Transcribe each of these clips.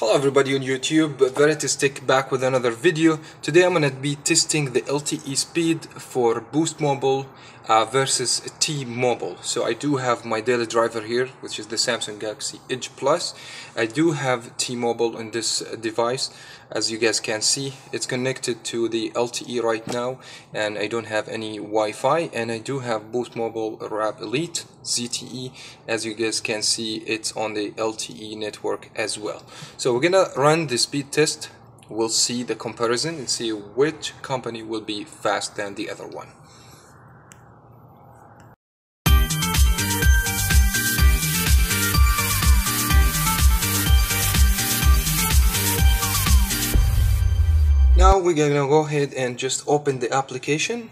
Hello everybody on YouTube, Varieties Teck back with another video. Today I'm going to be testing the LTE speed for Boost Mobile uh, versus T-Mobile. So I do have my daily driver here, which is the Samsung Galaxy Edge Plus. I do have T-Mobile on this device. As you guys can see, it's connected to the LTE right now and I don't have any Wi-Fi and I do have Boost Mobile Warp Elite ZTE. As you guys can see, it's on the LTE network as well. So we're gonna run the speed test. We'll see the comparison and see which company will be fast than the other one. Now we're gonna go ahead and just open the application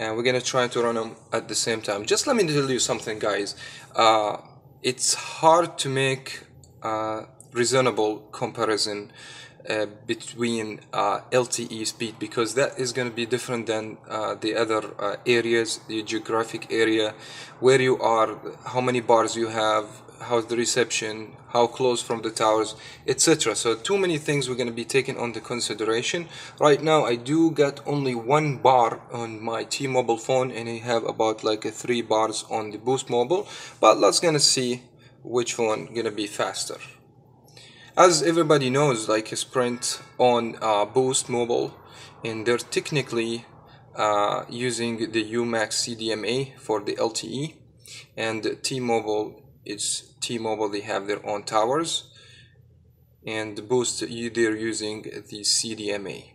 and we're gonna try to run them at the same time. Just let me tell you something guys. Uh, it's hard to make uh, reasonable comparison uh, between uh, LTE speed because that is going to be different than uh, the other uh, areas, the geographic area, where you are, how many bars you have, how's the reception, how close from the towers, etc. So too many things we're going to be taking into consideration. Right now I do get only one bar on my T-Mobile phone and I have about like a three bars on the Boost Mobile. But let's gonna see which one gonna be faster as everybody knows like sprint on uh, boost mobile and they're technically uh, using the umax cdma for the lte and t-mobile is t-mobile they have their own towers and boost they're using the cdma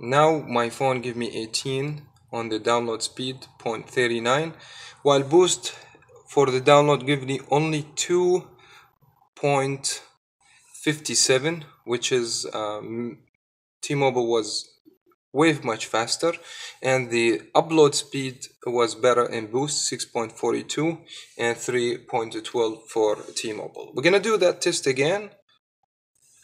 now my phone give me 18 on the download speed 0.39 while boost for the download give me only 2.57 which is um, T-Mobile was way much faster and the upload speed was better in boost 6.42 and 3.12 for T-Mobile. We're gonna do that test again.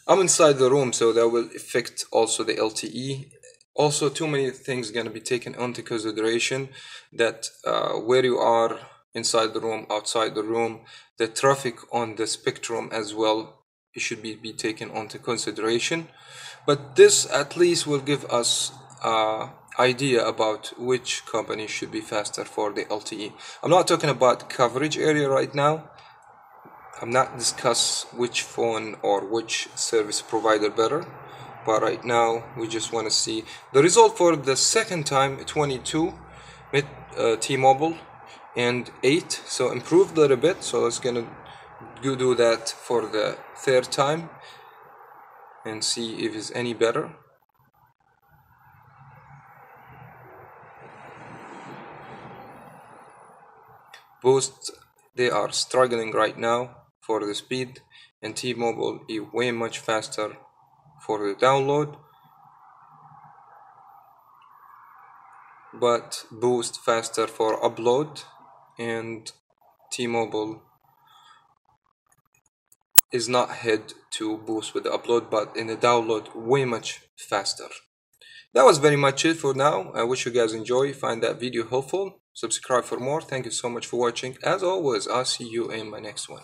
I'm inside the room so that will affect also the LTE also too many things to be taken into consideration that uh, where you are inside the room outside the room the traffic on the spectrum as well it should be, be taken into consideration but this at least will give us uh, idea about which company should be faster for the LTE I'm not talking about coverage area right now. I'm not discuss which phone or which service provider better. But right now we just want to see the result for the second time 22 with uh, T-Mobile and 8 so improved a little bit. So let's gonna do that for the third time and see if it's any better. Boost they are struggling right now for the speed and T-Mobile is way much faster for the download. But boost faster for upload and T-Mobile is not head to boost with the upload but in the download way much faster. That was very much it for now. I wish you guys enjoy. Find that video helpful. Subscribe for more. Thank you so much for watching. As always i'll see you in my next one